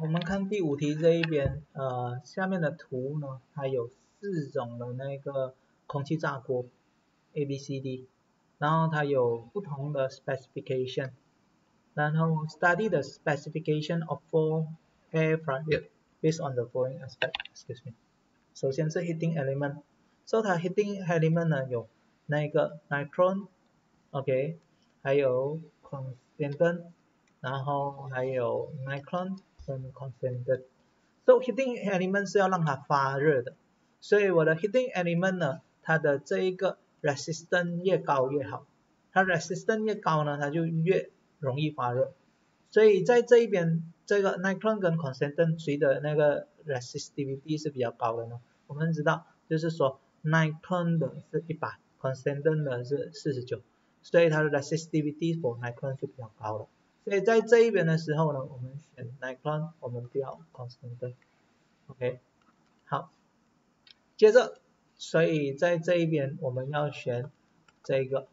我们看第五题这一边，呃，下面的图呢，它有四种的那个空气炸锅，A、B、C、D，然后它有不同的 specification，然后 study the specification of four air fryer based on the following aspect. Excuse me. 首先是 heating element，so 它 heating element 呢有那个 nitron，OK，还有 condensate，然后还有 nitron。concentrate。So heating element 是要让它发热的，所以我的 heating element 呢，它的这一个 resistance 越高越好，它 resistance 越高呢，它就越容易发热。所以在这一边，这个 nitron 跟 concentrate 谁的那个 resistivity 是比较高的呢？我们知道，就是说 nitron 的是一百，concentrate 的是四十九，所以它的 resistivity for nitron 就比较高了。所以在这一边的时候呢，我们选 Nikon，我们不要 constant，OK，好，接着，所以在这一边我们要选这个，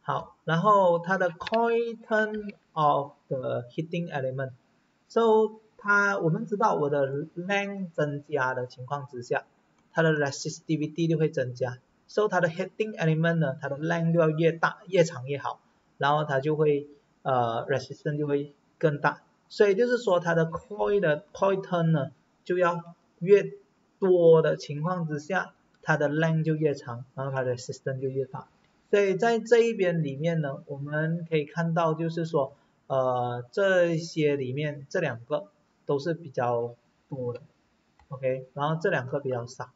好，然后它的 coiton of the heating element，so 它我们知道我的 length 增加的情况之下，它的 resistivity 就会增加，so 它的 heating element 呢，它的 length 就要越大，越长越好。然后它就会呃 resistance 就会更大，所以就是说它的 coil 的 coil turn 呢就要越多的情况之下，它的 length 就越长，然后它的 resistance 就越大。所以在这一边里面呢，我们可以看到就是说呃这些里面这两个都是比较多的，OK，然后这两个比较少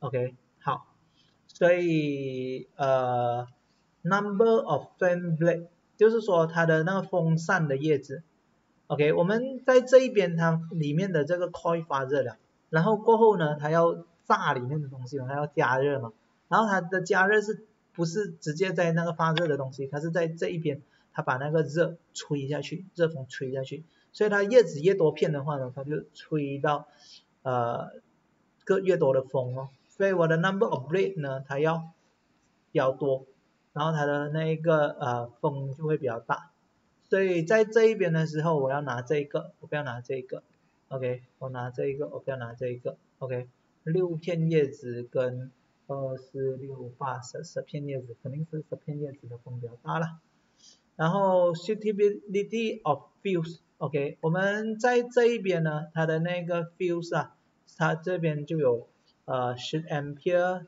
，OK，好，所以呃。Number of fan blade，就是说它的那个风扇的叶子，OK，我们在这一边它里面的这个 coil 发热了，然后过后呢，它要炸里面的东西嘛，它要加热嘛，然后它的加热是不是直接在那个发热的东西，它是在这一边，它把那个热吹下去，热风吹下去，所以它叶子越多片的话呢，它就吹到呃个越多的风哦，所以我的 number of blade 呢，它要比较多。然后它的那一个呃风就会比较大，所以在这一边的时候，我要拿这个，我不要拿这个，OK，我拿这一个，我不要拿这一个，OK，六片叶子跟二四六八十十片叶子，肯定是十片叶子的风比较大了。然后 suitability of fields，OK，我们在这一边呢，它的那个 fields 啊，它这边就有呃十 ampere，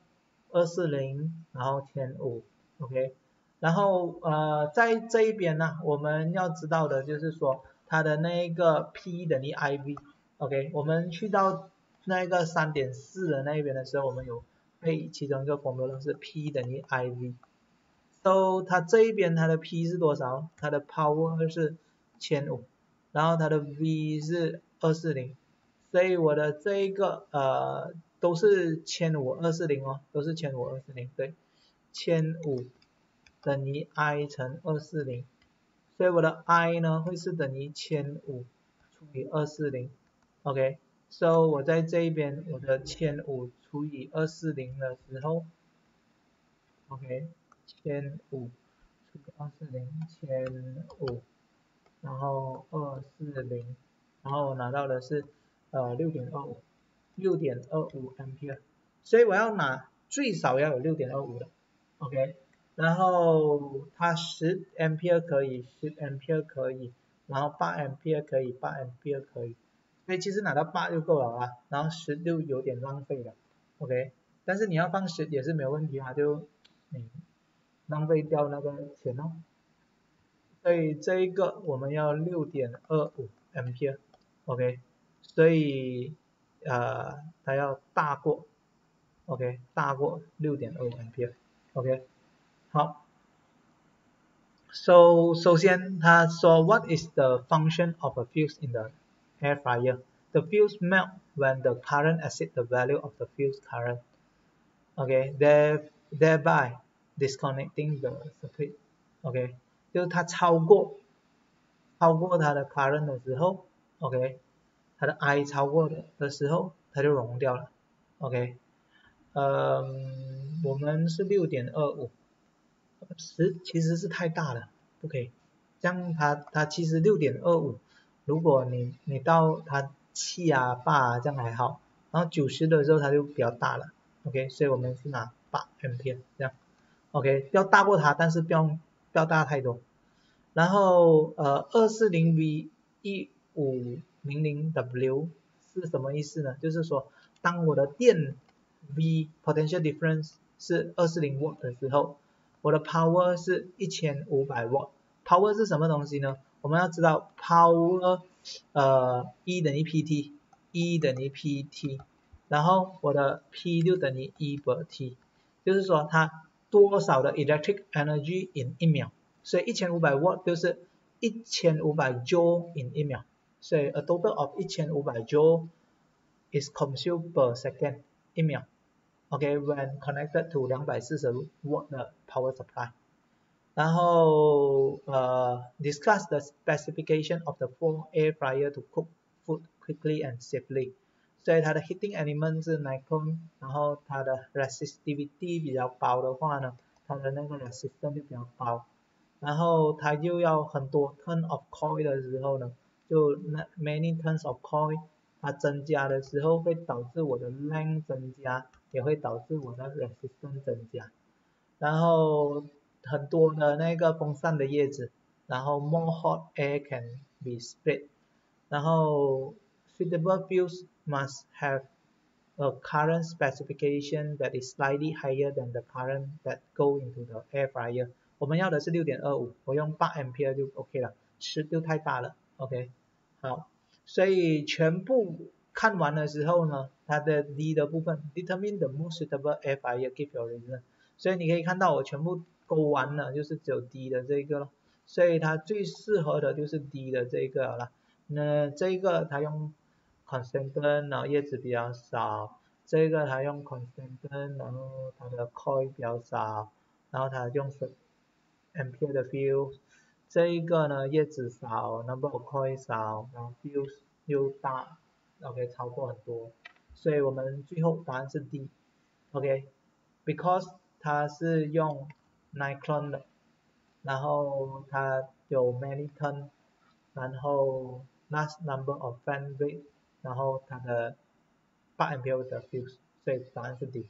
二四零，然后千五。OK，然后呃在这一边呢，我们要知道的就是说它的那一个 P 等于 IV，OK，我们去到那个三点四的那一边的时候，我们有配其中一个方程是 P 等于 IV，so 它这一边它的 P 是多少？它的 power 是千五，然后它的 V 是二四零，所以我的这一个呃都是千五二四零哦，都是千五二四零，对。千五等于 I 乘二四零，所以我的 I 呢会是等于千五除以二四零，OK，so 我在这一边我的千五除以二四零的时候，OK，千五除以二四零千五，然后二四零，然后拿到的是呃六点二五，六点二五 M P R，所以我要拿最少要有六点二五的。OK，然后它十 ampere 可以，十 ampere 可以，然后八 MPR 可以，八 MPR 可以，所以其实拿到八就够了啊，然后十就有点浪费了，OK，但是你要放十也是没有问题啊，就嗯浪费掉那个钱哦，所以这一个我们要六点二五 MPR，OK，所以呃它要大过，OK，大过六点二五 MPR。OK，好。So 首先他说 What is the function of a fuse in the air fryer? The fuse melt when the current exceeds the value of the fuse current. OK, there thereby disconnecting the circuit. OK，就是它超过超过它的 current 的时候，OK，它的 I 超过的的时候，它就融掉了。OK，嗯， 我们是六点二五，十其实是太大了，不可以。这样它它其实六点二五如果你你到它七啊八啊这样还好，然后九十的时候它就比较大了，OK，所以我们是拿八 MP 这样，OK，要大过它，但是不用不要大太多。然后呃二四零 V 一五零零 W 是什么意思呢？就是说当我的电 V potential difference 是二四零 w 的时候，我的 power 是一千五百 w power 是什么东西呢？我们要知道 power 呃 E 等于 PT，E 等于 PT，然后我的 P 就等于 E per T，就是说它多少的 electric energy in 一秒。所以一千五百瓦就是一千五百 joule in 一秒，所以 a total of 一千五百 joule is consumed per second 一秒。OK when connected to 两百四十瓦的 power supply。然后呃 discuss the specification of the four air fryer to cook food quickly and safely。所以它的 heating element 是 nickel，然后它的 resistivity 比较高的话呢，它的那个 resistance 就比较高。然后它又要很多 turn of coil 的时候呢，就那 many turns of coil，它增加的时候会导致我的 length 增加， 也会导致我的 resistance 增加。然后很多的那个风扇的叶子，然后 more hot air can be split。然后 suitable fuels must have a current specification that is slightly higher than the current that go into the air fryer。我们要的是六点二五，我用八 ampere 就 OK 了，尺度太大了，OK，好，所以全部看完的时候呢，它的 D 的部分，determine the most suitable air fryer，give your reason，所以你可以看到我全部勾完了，就是只有 D 的这一个了，所以它最适合的就是 D 的这一个了，那这一个它用 constant，然后叶子比较少，这个它用 constant，然后它的 coil 比较少，然后它用是。ampere 的 fuse，这一个呢叶子少，number of coil 少，然后 fuse 又大，OK 超过很多，所以我们最后答案是 D，OK，because 它是用 Nikon 的，然后它有 many turn，然后 last number of fan rate，然后它的8 ampere 的 fuse，所以答案是 D。